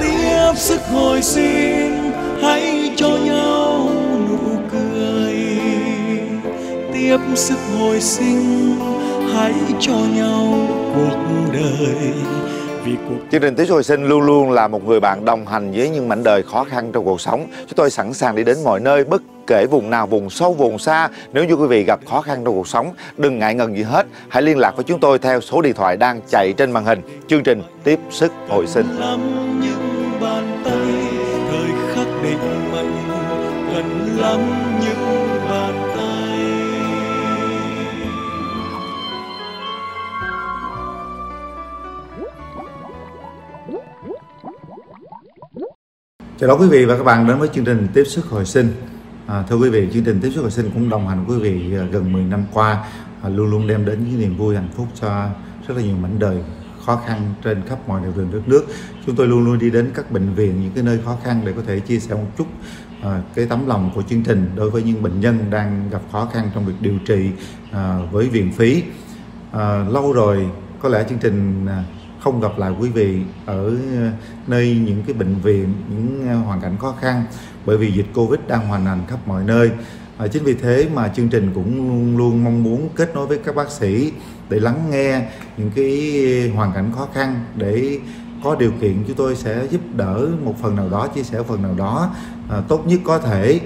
tiếp sức hồi sinh, hãy cho nhau nụ cười. Tiếp sức hồi sinh, hãy cho nhau cuộc đời. Vì cuộc chương trình tiếp hồi sinh luôn luôn là một người bạn đồng hành với những mảnh đời khó khăn trong cuộc sống. Chúng tôi sẵn sàng đi đến mọi nơi, bất kể vùng nào vùng sâu vùng xa. Nếu như quý vị gặp khó khăn trong cuộc sống đừng ngại ngần gì hết. Hãy liên lạc với chúng tôi theo số điện thoại đang chạy trên màn hình. Chương trình tiếp sức hồi sinh. Lắm những bàn tay thời khắc định mệnh. Cần lắm những bàn tay. Chào đón quý vị và các bạn đến với chương trình Tiếp sức hồi sinh. À, thưa quý vị, chương trình Tiếp sức học sinh cũng đồng hành quý vị à, gần 10 năm qua, à, luôn luôn đem đến những niềm vui hạnh phúc cho rất là nhiều mảnh đời khó khăn trên khắp mọi nẻo đường đất nước. Chúng tôi luôn luôn đi đến các bệnh viện, những cái nơi khó khăn để có thể chia sẻ một chút à, cái tấm lòng của chương trình đối với những bệnh nhân đang gặp khó khăn trong việc điều trị à, với viện phí. À, lâu rồi có lẽ chương trình à, không gặp lại quý vị ở nơi những cái bệnh viện những à, hoàn cảnh khó khăn bởi vì dịch covid đang hoành hành khắp mọi nơi. À, chính vì thế mà chương trình cũng luôn luôn mong muốn kết nối với các bác sĩ để lắng nghe những cái hoàn cảnh khó khăn để có điều kiện chúng tôi sẽ giúp đỡ một phần nào đó chia sẻ phần nào đó à, tốt nhất có thể.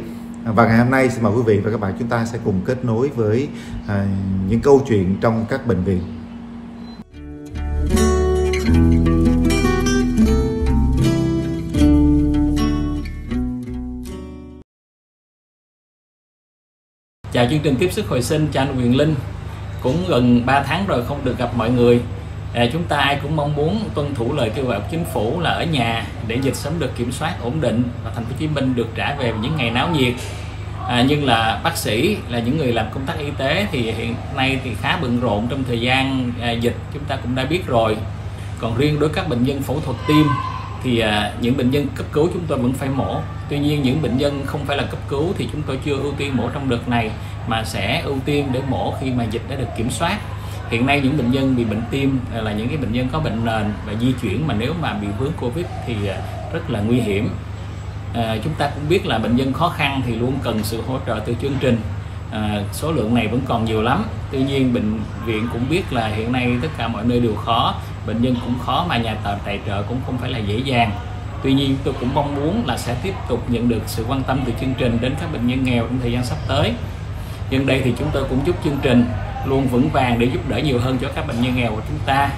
À, và ngày hôm nay xin mời quý vị và các bạn chúng ta sẽ cùng kết nối với à, những câu chuyện trong các bệnh viện. Chào chương trình tiếp sức hồi sinh, cho anh Quyền Linh. Cũng gần 3 tháng rồi không được gặp mọi người. À, Chúng ta ai cũng mong muốn tuân thủ lời kêu gọi của chính phủ là ở nhà Để dịch sớm được kiểm soát ổn định Và thành phố Hồ Chí Minh được trả về những ngày náo nhiệt. À, Nhưng là bác sĩ, là những người làm công tác y tế Thì hiện nay thì khá bận rộn trong thời gian à, dịch Chúng ta cũng đã biết rồi. Còn riêng đối với các bệnh nhân phẫu thuật tim thì à, những bệnh nhân cấp cứu chúng tôi vẫn phải mổ. Tuy nhiên những bệnh nhân không phải là cấp cứu thì chúng tôi chưa ưu tiên mổ trong đợt này mà sẽ ưu tiên để mổ khi mà dịch đã được kiểm soát. Hiện nay những bệnh nhân bị bệnh tim à, là những cái bệnh nhân có bệnh nền và di chuyển mà nếu mà bị vướng covid thì à, rất là nguy hiểm. À, chúng ta cũng biết là bệnh nhân khó khăn thì luôn cần sự hỗ trợ từ chương trình à, số lượng này vẫn còn nhiều lắm. Tuy nhiên bệnh viện cũng biết là hiện nay tất cả mọi nơi đều khó. Bệnh nhân cũng khó mà nhà tờ tài trợ cũng không phải là dễ dàng. Tuy nhiên tôi cũng mong muốn là sẽ tiếp tục nhận được sự quan tâm từ chương trình đến các bệnh nhân nghèo trong thời gian sắp tới. Nhân đây thì chúng tôi cũng chúc chương trình luôn vững vàng để giúp đỡ nhiều hơn cho các bệnh nhân nghèo của chúng ta.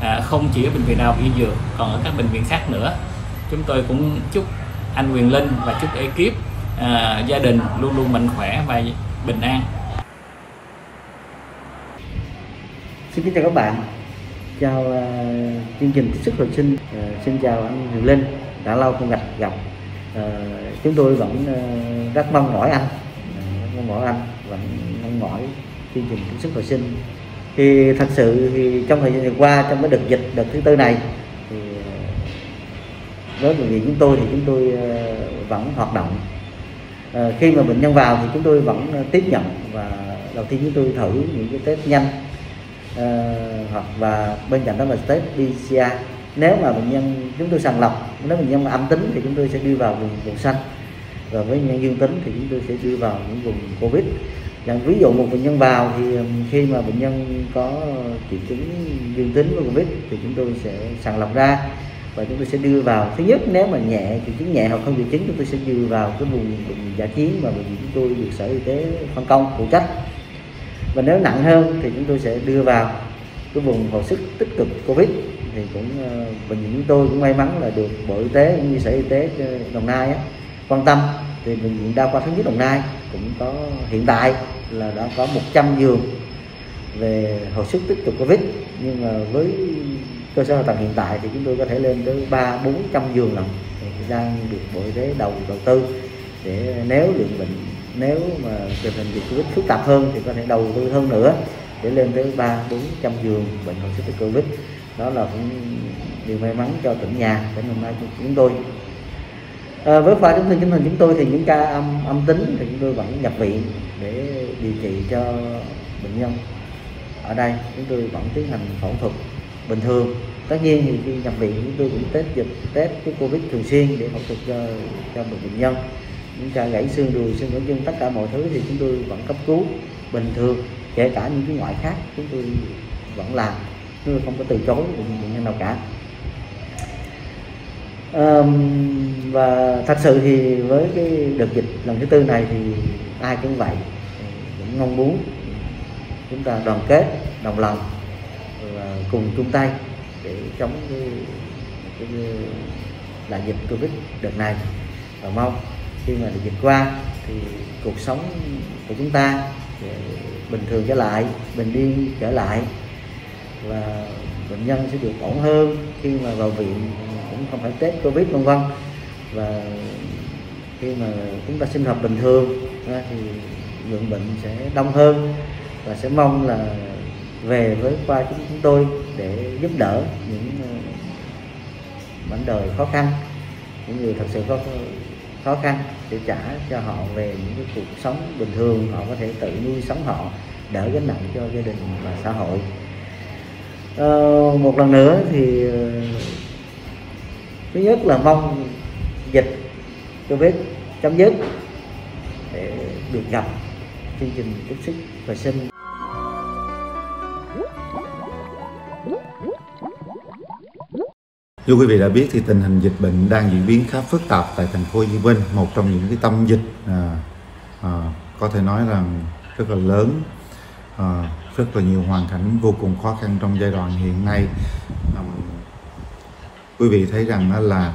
À, không chỉ ở bệnh viện nào y dược còn ở các bệnh viện khác nữa. Chúng tôi cũng chúc anh Quyền Linh và chúc ekip à, gia đình luôn luôn mạnh khỏe và bình an. Xin kính chào các bạn. Chào uh, chương trình tiếp sức hồi sinh. Uh, Xin chào anh Hường Linh Đã lâu không gặp gặp. Uh, Chúng tôi vẫn uh, rất mong mỏi anh. Uh, Mong mỏi anh Vẫn mong mỏi chương trình tiếp sức hồi sinh. Thì thật sự thì trong thời gian vừa qua Trong cái đợt dịch đợt thứ tư này thì Với người chúng tôi thì chúng tôi vẫn hoạt động. Ờ, khi mà bệnh nhân vào thì chúng tôi vẫn ờ, tiếp nhận Và đầu tiên chúng tôi thử những cái test nhanh à, hoặc và bên cạnh đó là test PCR nếu mà bệnh nhân chúng tôi sàng lọc nếu bệnh nhân âm tính thì chúng tôi sẽ đưa vào vùng vùng xanh. Và với nhân dương tính thì chúng tôi sẽ đưa vào những vùng covid. Chẳng ví dụ một bệnh nhân vào thì khi mà bệnh nhân có triệu chứng dương tính với covid thì chúng tôi sẽ sàng lọc ra và chúng tôi sẽ đưa vào. Thứ nhất nếu mà nhẹ triệu chứng nhẹ hoặc không triệu chứng chúng tôi sẽ đưa vào cái vùng, vùng giả chiến mà bệnh viện chúng tôi được sở y tế phân công phụ trách. Và nếu nặng hơn thì chúng tôi sẽ đưa vào cái vùng hồi sức tích cực covid. Thì cũng ờ, bệnh viện chúng tôi cũng may mắn là được bộ y tế cũng như sở y tế ờ, đồng nai á, quan tâm. Thì bệnh viện đa khoa thống nhất đồng nai cũng có hiện tại là đã có 100 giường về hồi sức tích cực covid. Nhưng mà với cơ sở hạ tầng hiện tại thì chúng tôi có thể lên tới ba bốn trăm giường nằm. Đang được bộ y tế đầu đầu tư để nếu lượng bệnh nếu mà tình hình dịch covid phức tạp hơn thì có thể đầu tư hơn nữa để lên tới ba bốn trăm giường bệnh hồi sức tích covid. Đó là cũng điều may mắn cho tỉnh nhà tỉnh đồng nai của chúng tôi. À, với khoa chấn thương chỉnh hình chúng tôi thì những ca âm âm tính thì chúng tôi vẫn nhập viện để điều trị cho bệnh nhân. Ở đây chúng tôi vẫn tiến hành phẫu thuật bình thường. Tất nhiên thì khi nhập viện chúng tôi cũng test dịch test cái covid thường xuyên để phẫu thuật cho cho bệnh nhân. Những ca gãy xương đùi xương cổ chân tất cả mọi thứ thì chúng tôi vẫn cấp cứu bình thường kể cả những cái ngoại khác chúng tôi vẫn làm. Chúng tôi không có từ chối bệnh nhân nào cả. Um, và thật sự thì với cái đợt dịch lần thứ tư này thì ai cũng vậy. Cũng mong muốn chúng ta đoàn kết đồng lòng và cùng chung tay để chống cái, cái, cái đại dịch covid đợt này. Và mong khi mà đại dịch qua thì cuộc sống của chúng ta bình thường trở lại bình yên trở lại và bệnh nhân sẽ được ổn hơn khi mà vào viện cũng không phải test covid vân vân. Và khi mà chúng ta sinh hoạt bình thường thì lượng bệnh sẽ đông hơn. Và sẽ mong là về với khoa chúng chúng tôi để giúp đỡ những ờ, mảnh đời khó khăn những người thật sự có khó khăn để trả cho họ về những cái cuộc sống bình thường họ có thể tự nuôi sống họ đỡ gánh nặng cho gia đình và xã hội. Ờ, một lần nữa thì ờ, thứ nhất là mong dịch covid chấm dứt để được gặp chương trình tiếp sức và sinh. Như quý vị đã biết thì tình hình dịch bệnh đang diễn biến khá phức tạp tại thành phố Hồ Chí Minh, một trong những cái tâm dịch à, à, có thể nói rằng rất là lớn, à, rất là nhiều hoàn cảnh vô cùng khó khăn trong giai đoạn hiện nay. À, quý vị thấy rằng là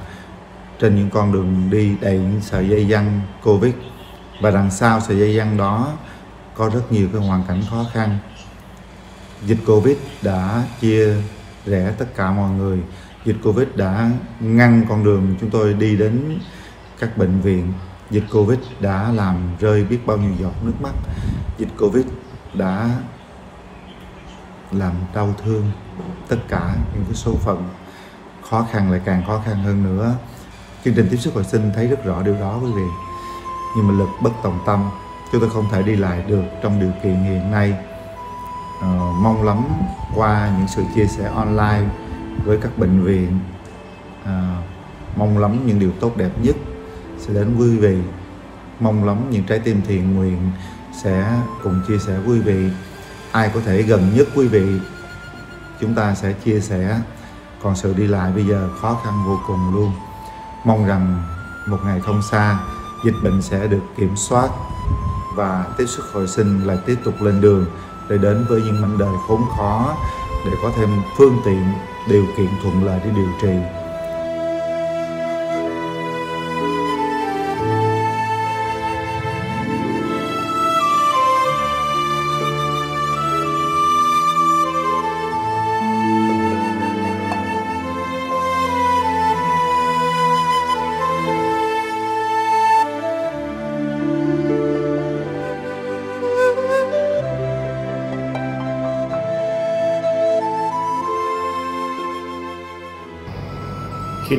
trên những con đường đi đầy những sợi dây dăng Covid và đằng sau sợi dây dăng đó có rất nhiều cái hoàn cảnh khó khăn. Dịch Covid đã chia rẽ tất cả mọi người dịch Covid đã ngăn con đường chúng tôi đi đến các bệnh viện. Dịch Covid đã làm rơi biết bao nhiêu giọt nước mắt. Dịch Covid đã làm đau thương tất cả những cái số phận khó khăn lại càng khó khăn hơn nữa. Chương trình tiếp xúc hồi sinh thấy rất rõ điều đó quý vị. Nhưng mà lực bất tòng tâm, chúng tôi không thể đi lại được trong điều kiện hiện nay. ờ, mong lắm qua những sự chia sẻ online với các bệnh viện. À, mong lắm những điều tốt đẹp nhất sẽ đến quý vị mong lắm những trái tim thiện nguyện sẽ cùng chia sẻ quý vị ai có thể gần nhất quý vị chúng ta sẽ chia sẻ. Còn sự đi lại bây giờ khó khăn vô cùng luôn. Mong rằng một ngày không xa dịch bệnh sẽ được kiểm soát và tiếp xúc hồi sinh lại tiếp tục lên đường để đến với những mảnh đời khốn khó để có thêm phương tiện điều kiện thuận lợi để điều trị.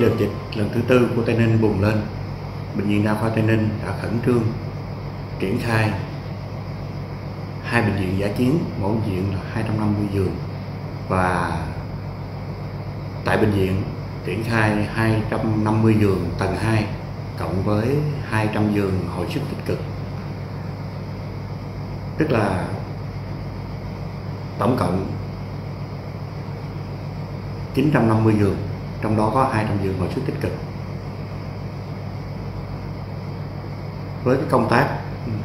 Đợt dịch lần thứ tư của Tây Ninh bùng lên, Bệnh viện Đa khoa Tây Ninh đã khẩn trương triển khai hai bệnh viện giả chiến, mỗi bệnh viện là 250 giường. Và tại bệnh viện triển khai 250 giường tầng 2 cộng với 200 giường hồi sức tích cực. Tức là tổng cộng 950 giường trong đó có 200 giường hồi sức tích cực. Với cái công tác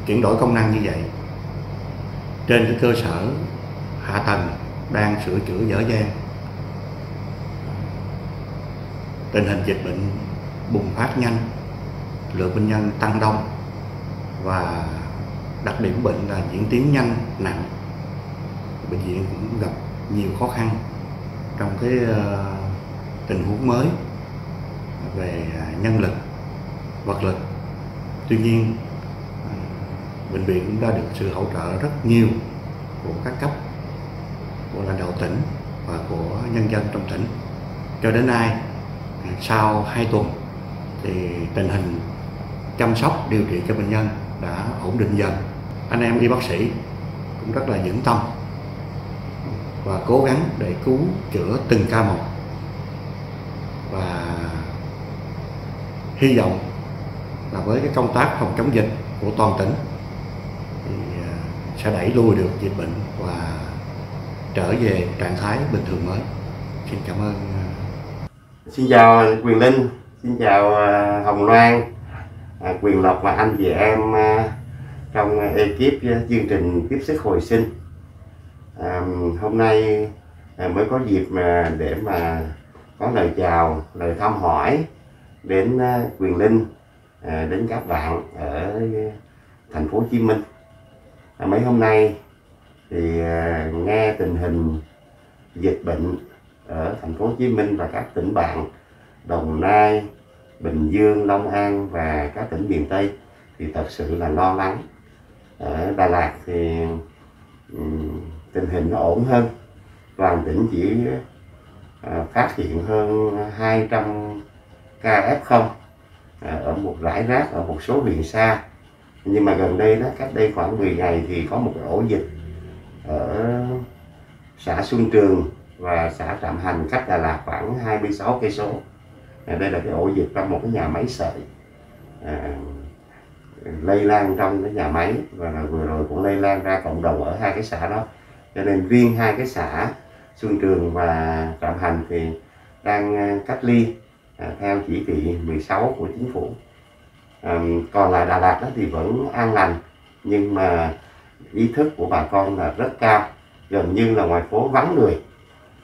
chuyển đổi công năng như vậy trên cái cơ sở hạ tầng đang sửa chữa dở dang tình hình dịch bệnh bùng phát nhanh lượng bệnh nhân tăng đông và đặc điểm bệnh là diễn tiến nhanh nặng. Bệnh viện cũng gặp nhiều khó khăn trong cái uh, tình huống mới về à, nhân lực, vật lực. Tuy nhiên à, bệnh viện cũng đã được sự hỗ trợ rất nhiều của các cấp, của lãnh đạo tỉnh và của nhân dân trong tỉnh. Cho đến nay à, sau 2 tuần thì tình hình chăm sóc, điều trị cho bệnh nhân đã ổn định dần. Anh em y bác sĩ cũng rất là vững tâm và cố gắng để cứu chữa từng ca một. Hy vọng là với cái công tác phòng chống dịch của toàn tỉnh thì à, sẽ đẩy lùi được dịch bệnh và trở về trạng thái bình thường mới. Xin cảm ơn. À. Xin chào Quyền Linh, xin chào à, Hồng Loan, Quyền Lộc và anh chị em trong ekip chương trình tiếp sức hồi sinh. hôm nay mới có dịp mà để mà có lời chào, lời thăm hỏi đến à, Quyền Linh à, đến các bạn ở thành phố Hồ Chí Minh. À, mấy hôm nay thì nghe tình hình dịch bệnh ở thành phố Hồ Chí Minh và các tỉnh bạn Đồng Nai, Bình Dương, Long An và các tỉnh miền Tây thì thật sự là lo lắng. Ở Đà Lạt thì tình hình nó ổn hơn. Toàn tỉnh chỉ phát hiện hơn 200 ca F0 À, ở một rải rác ở một số huyện xa. Nhưng mà gần đây đó cách đây khoảng 10 ngày thì có một ổ dịch ở xã Xuân Trường và xã Trạm Hành cách Đà Lạt khoảng 26 cây số. À, đây là cái ổ dịch trong một cái nhà máy sợi à, lây lan trong cái nhà máy. Và là vừa rồi cũng lây lan ra cộng đồng ở hai cái xã đó. Cho nên riêng hai cái xã Xuân Trường và Trạm Hành thì đang à, cách ly à, theo chỉ thị 16 của chính phủ. À, còn lại Đà Lạt đó thì vẫn an lành nhưng mà ý thức của bà con là rất cao gần như là ngoài phố vắng người.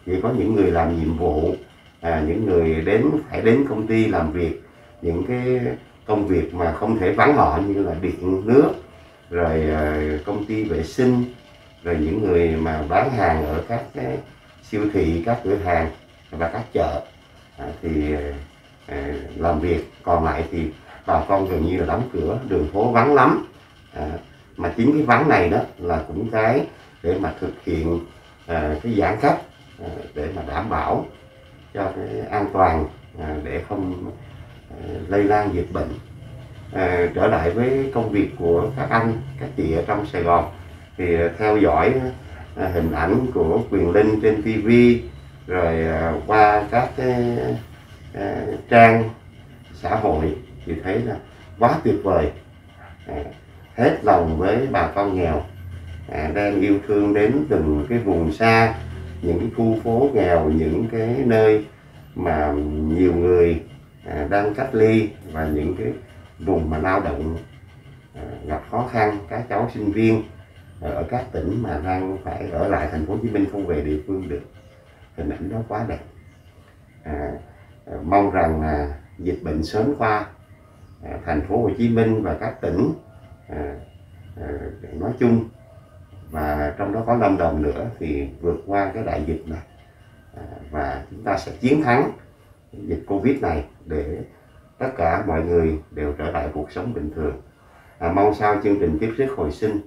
Chỉ có những người làm nhiệm vụ à, những người đến phải đến công ty làm việc những cái công việc mà không thể vắng họ như là điện nước rồi à, công ty vệ sinh rồi những người mà bán hàng ở các cái siêu thị các cửa hàng và các chợ. Ờ, thì ờ, làm việc. Còn lại thì bà con gần như là đóng cửa đường phố vắng lắm. À, mà chính cái vắng này đó là cũng cái để mà thực hiện à, cái giãn cách à, để mà đảm bảo cho cái an toàn à, để không à, lây lan dịch bệnh. À, trở lại với công việc của các anh các chị ở trong Sài Gòn. Thì theo dõi à, hình ảnh của quyền linh trên TV rồi à, qua các cái à, trang xã hội thì thấy là quá tuyệt vời. À, hết lòng với bà con nghèo đem yêu thương đến từng cái vùng xa, những cái khu phố nghèo, những cái nơi mà nhiều người đang cách ly và những cái vùng mà lao động gặp khó khăn, các cháu sinh viên ở các tỉnh mà đang phải ở lại thành phố Hồ Chí Minh không về địa phương được hình ảnh đó quá đẹp. À, à, mong rằng à, dịch bệnh sớm qua. À, thành phố Hồ Chí Minh và các tỉnh à, à, nói chung. Và trong đó có Lâm Đồng nữa thì vượt qua cái đại dịch này. À, và chúng ta sẽ chiến thắng dịch Covid này để tất cả mọi người đều trở lại cuộc sống bình thường. À, mong sao chương trình tiếp sức hồi sinh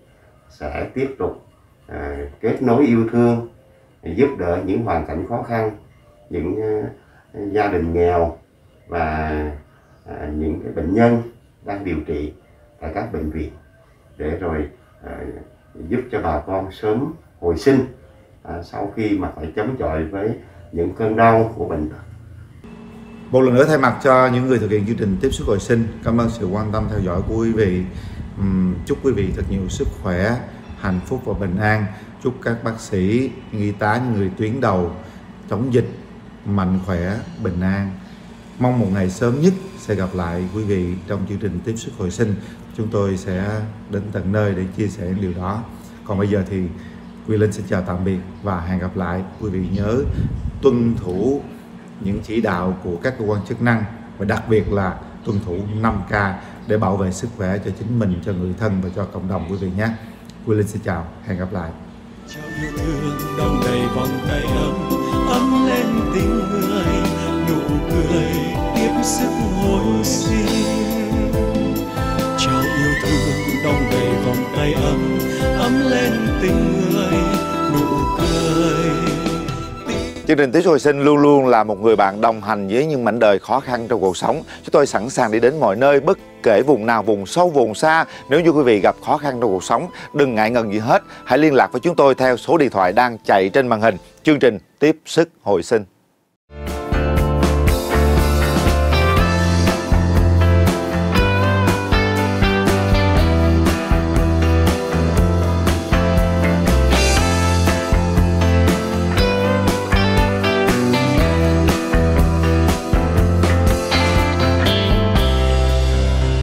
sẽ tiếp tục à, kết nối yêu thương giúp đỡ những hoàn cảnh khó khăn những ờ, gia đình nghèo và à, những cái bệnh nhân đang điều trị tại các bệnh viện để rồi ờ, giúp cho bà con sớm hồi sinh à, sau khi mà phải chống chọi với những cơn đau của bệnh tật. Một lần nữa thay mặt cho những người thực hiện chương trình tiếp xúc hồi sinh, cảm ơn sự quan tâm theo dõi của quý vị. Chúc quý vị thật nhiều sức khỏe, hạnh phúc và bình an chúc các bác sĩ y tá những người tuyến đầu chống dịch mạnh khỏe bình an. Mong một ngày sớm nhất sẽ gặp lại quý vị trong chương trình tiếp sức hồi sinh. Chúng tôi sẽ đến tận nơi để chia sẻ điều đó. Còn bây giờ thì Quy Linh xin chào tạm biệt và hẹn gặp lại. Quý vị nhớ tuân thủ những chỉ đạo của các cơ quan chức năng và đặc biệt là tuân thủ 5K để bảo vệ sức khỏe cho chính mình, cho người thân và cho cộng đồng quý vị nhé. Quy Linh xin chào, hẹn gặp lại trao yêu thương đong đầy vòng tay ấm ấm lên tình người, nụ cười tiếp sức hồi sinh. Trao yêu thương đong đầy vòng tay ấm ấm lên tình người Chương trình Tiếng Hồi Sinh luôn luôn là một người bạn đồng hành với những mảnh đời khó khăn trong cuộc sống. Chúng tôi sẵn sàng đi đến mọi nơi, bất kể vùng nào, vùng sâu, vùng xa. Nếu như quý vị gặp khó khăn trong cuộc sống, đừng ngại ngần gì hết. Hãy liên lạc với chúng tôi theo số điện thoại đang chạy trên màn hình. Chương trình Tiếp Sức Hồi Sinh.